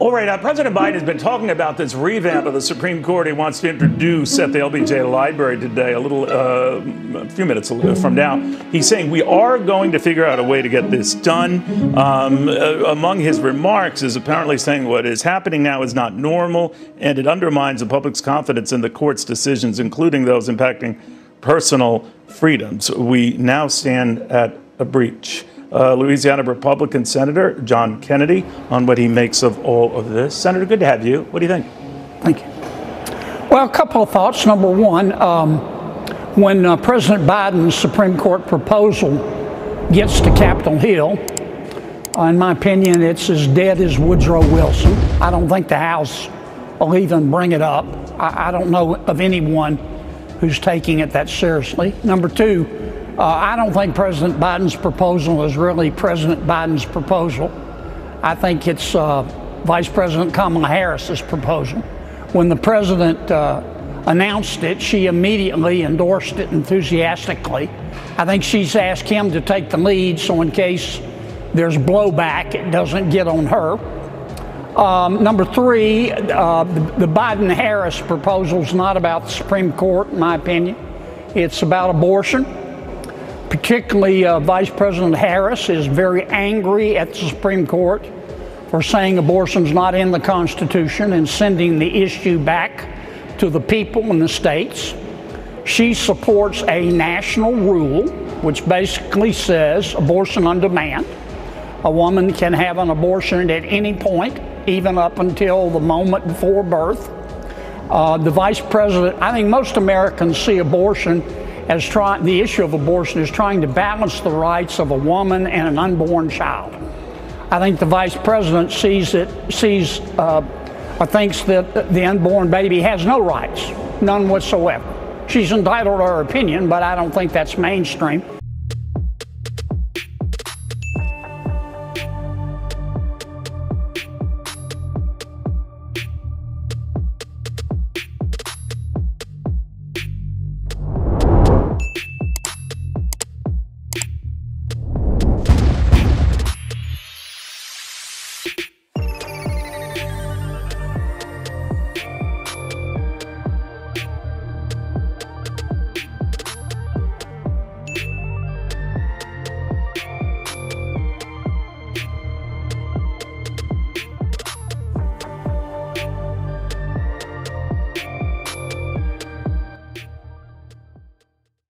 All right, uh, President Biden has been talking about this revamp of the Supreme Court he wants to introduce at the LBJ Library today, a little, uh, a few minutes from now. He's saying we are going to figure out a way to get this done. Um, uh, among his remarks is apparently saying what is happening now is not normal and it undermines the public's confidence in the court's decisions, including those impacting personal freedoms. We now stand at a breach uh, Louisiana Republican Senator John Kennedy on what he makes of all of this. Senator, good to have you. What do you think? Thank you. Well, a couple of thoughts. Number one, um, when uh, President Biden's Supreme Court proposal gets to Capitol Hill, uh, in my opinion, it's as dead as Woodrow Wilson. I don't think the House will even bring it up. I, I don't know of anyone who's taking it that seriously. Number two, uh, I don't think President Biden's proposal is really President Biden's proposal. I think it's uh, Vice President Kamala Harris's proposal. When the president uh, announced it, she immediately endorsed it enthusiastically. I think she's asked him to take the lead so, in case there's blowback, it doesn't get on her. Um, number three, uh, the, the Biden Harris proposal is not about the Supreme Court, in my opinion. It's about abortion particularly uh, Vice President Harris, is very angry at the Supreme Court for saying abortion's not in the Constitution and sending the issue back to the people in the states. She supports a national rule which basically says abortion on demand. A woman can have an abortion at any point, even up until the moment before birth. Uh, the vice president, I think most Americans see abortion as trying the issue of abortion is trying to balance the rights of a woman and an unborn child. I think the vice president sees it sees uh, or thinks that the unborn baby has no rights, none whatsoever. She's entitled to her opinion, but I don't think that's mainstream.